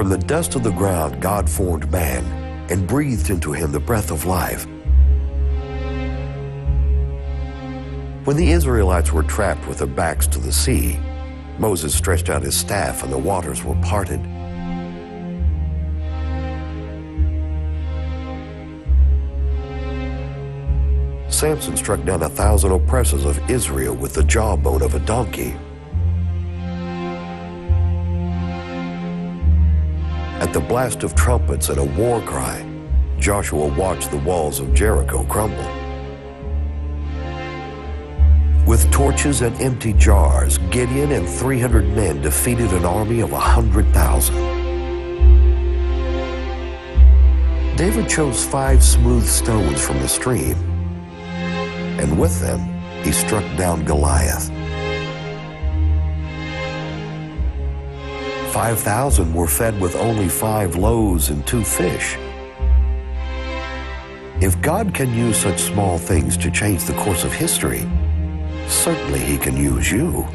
From the dust of the ground, God formed man and breathed into him the breath of life. When the Israelites were trapped with their backs to the sea, Moses stretched out his staff and the waters were parted. Samson struck down a thousand oppressors of Israel with the jawbone of a donkey. At the blast of trumpets and a war cry, Joshua watched the walls of Jericho crumble. With torches and empty jars, Gideon and 300 men defeated an army of 100,000. David chose five smooth stones from the stream, and with them he struck down Goliath. 5,000 were fed with only five loaves and two fish. If God can use such small things to change the course of history, certainly he can use you.